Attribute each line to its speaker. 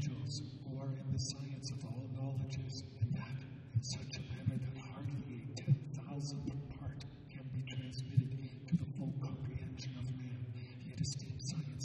Speaker 1: angels who are in the science of all knowledges, and that in such a manner that hardly a ten thousandth part can be transmitted to the full comprehension of man, yet is science.